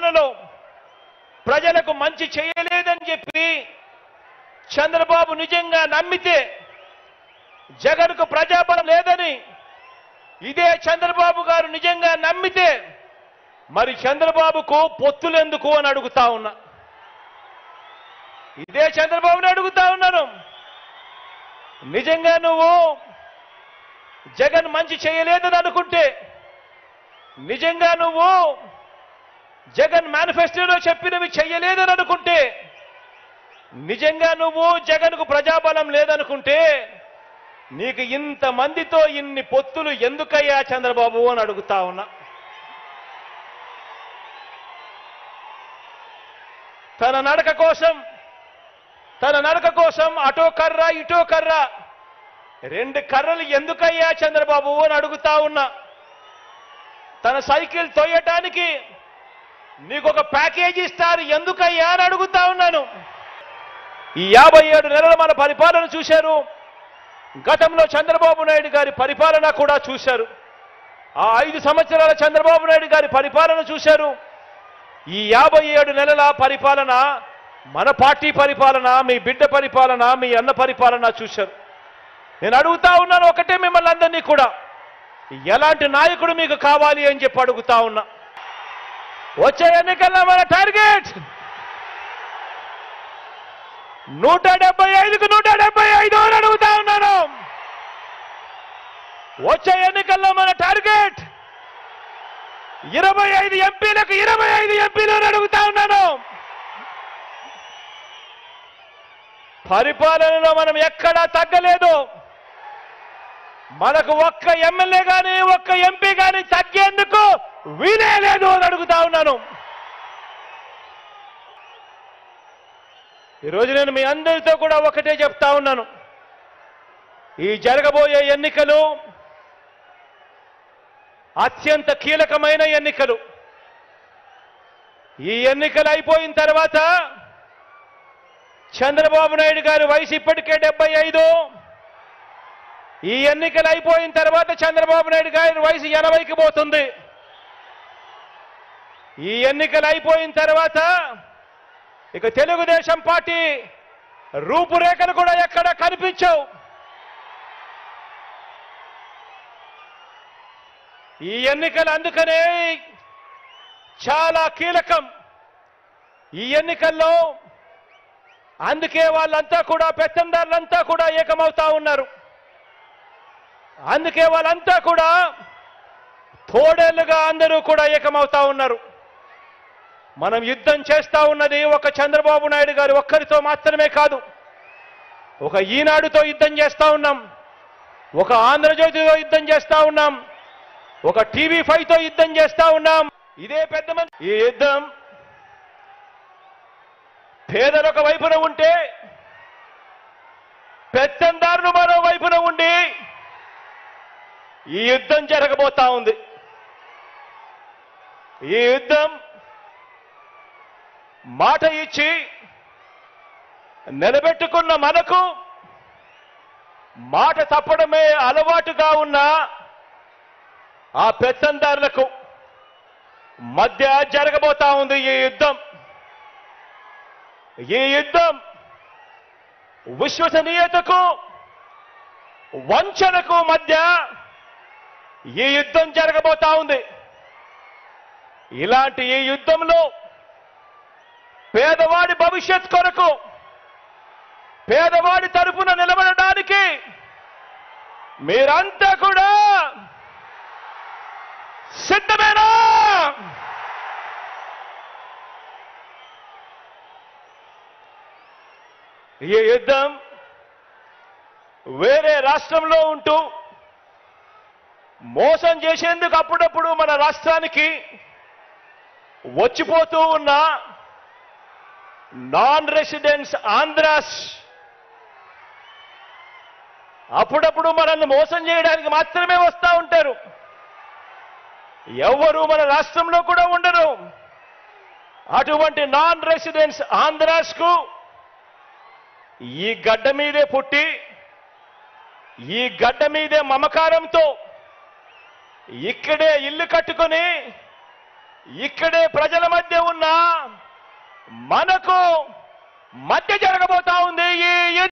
పాలనలో ప్రజలకు మంచి చేయలేదని చెప్పి చంద్రబాబు నిజంగా నమ్మితే జగన్కు ప్రజాబలం లేదని ఇదే చంద్రబాబు గారు నిజంగా నమ్మితే మరి చంద్రబాబుకు పొత్తులెందుకు అని అడుగుతా ఉన్నా. ఇదే చంద్రబాబుని అడుగుతా ఉన్నాను. నిజంగా నువ్వు జగన్ మంచి చేయలేదని అనుకుంటే నిజంగా నువ్వు జగన్ మేనిఫెస్టోలో చెప్పినవి చెయ్యలేదని అనుకుంటే నిజంగా నువ్వు జగన్కు ప్రజాబలం లేదనుకుంటే నీకు ఇంతమందితో ఇన్ని పొత్తులు ఎందుకయ్యా చంద్రబాబు అని అడుగుతా ఉన్నా. తన నడక కోసం తన నడక కోసం అటో కర్ర ఇటో కర్ర రెండు కర్రలు ఎందుకయ్యా చంద్రబాబు అని అడుగుతా ఉన్నా. తన సైకిల్ తోయటానికి నీకు ఒక ప్యాకేజీ ఇస్తారు. ఎందుకయ్యా అని అడుగుతా ఉన్నాను. ఈ యాభై ఏడు నెలలు మన పరిపాలన చూశారు. గతంలో చంద్రబాబు నాయుడు గారి పరిపాలన కూడా చూశారు. ఆ ఐదు సంవత్సరాల చంద్రబాబు నాయుడు గారి పరిపాలన చూశారు. ఈ యాభై ఏడు నెలల పరిపాలన మన పార్టీ పరిపాలన మీ బిడ్డ పరిపాలన మీ అన్న పరిపాలన చూశారు. నేను అడుగుతా ఉన్నాను ఒకటే మిమ్మల్ని అందరినీ కూడా. ఎలాంటి నాయకుడు మీకు కావాలి అని చెప్పి అడుగుతా ఉన్నా. వచ్చే ఎన్నికల్లో మన టార్గెట్ నూట డెబ్బై ఐదుకు నూట డెబ్బై ఐదు అని అడుగుతా ఉన్నాను. వచ్చే ఎన్నికల్లో మన టార్గెట్ ఇరవై ఐదు ఎంపీలకు ఇరవై ఐదు ఎంపీలు అని అడుగుతా ఉన్నాను. పరిపాలనలో మనం ఎక్కడా తగ్గలేదు. మనకు ఒక్క ఎమ్మెల్యే కానీ ఒక్క ఎంపీ కానీ తగ్గేందుకు వినేలేదు అని అడుగుతా ఉన్నాను. ఈరోజు నేను మీ అందరితో కూడా ఒకటే చెప్తా ఉన్నాను. ఈ జరగబోయే ఎన్నికలు అత్యంత కీలకమైన ఎన్నికలు. ఈ ఎన్నికలు అయిపోయిన తర్వాత చంద్రబాబు నాయుడు గారి వయసు ఇప్పటికే డెబ్బై ఐదు. ఈ ఎన్నికలు అయిపోయిన తర్వాత చంద్రబాబు నాయుడు గారి వయసు ఎనభైకి పోతుంది. ఈ ఎన్నికలు అయిపోయిన తర్వాత ఇక తెలుగుదేశం పార్టీ రూపురేఖలు కూడా ఎక్కడ కనిపించవు. ఈ ఎన్నికలు అందుకనే చాలా కీలకం. ఈ ఎన్నికల్లో అందుకే వాళ్ళంతా కూడా పెత్తందారులంతా కూడా ఏకమవుతా ఉన్నారు. అందుకే వాళ్ళంతా కూడా తోడేళ్ళుగా అందరూ కూడా ఏకమవుతా ఉన్నారు. మనం యుద్ధం చేస్తా ఉన్నది ఒక చంద్రబాబు నాయుడు గారు ఒక్కరితో మాత్రమే కాదు. ఒక ఈనాడుతో యుద్ధం చేస్తా ఉన్నాం. ఒక ఆంధ్రజ్యోతితో యుద్ధం చేస్తా ఉన్నాం. ఒక టీవీ ఫైవ్తో యుద్ధం చేస్తా ఉన్నాం. ఇదే పెద్ద ఈ యుద్ధం పేదలు ఒక వైపున ఉంటే పెత్తందారులు మరో వైపున ఉండి ఈ యుద్ధం జరగబోతా ఉంది. ఈ యుద్ధం మాట ఇచ్చి నిలబెట్టుకున్న మనకు మాట తప్పడమే అలవాటుగా ఉన్న ఆ పెత్తందారులకు మధ్య జరగబోతా ఉంది ఈ యుద్ధం. ఈ యుద్ధం విశ్వసనీయతకు వంచనకు మధ్య ఈ యుద్ధం జరగబోతా ఉంది. ఇలాంటి ఈ యుద్ధంలో పేదవాడి భవిష్యత్ కొరకు పేదవాడి తరపున నిలబడడానికి మీరంతా కూడా సిద్ధమేనా? ఈ యుద్ధం వేరే రాష్ట్రంలో ఉంటూ మోసం చేసేందుకు అప్పుడప్పుడు మన రాష్ట్రానికి వచ్చిపోతూ ఉన్న నాన్ రెసిడెంట్స్ ఆంధ్రాస్ అప్పుడప్పుడు మనల్ని మోసం చేయడానికి మాత్రమే వస్తూ ఉంటారు. ఎవరు మన రాష్ట్రంలో కూడా ఉండరు. అటువంటి నాన్ రెసిడెంట్స్ ఆంధ్రాస్కు ఈ గడ్డ మీదే పుట్టి ఈ గడ్డ మీదే మమకారంతో ఇక్కడే ఇల్లు కట్టుకొని ఇక్కడే ప్రజల మధ్య ఉన్న మనకు మధ్య జరగబోతా ఉంది ఈ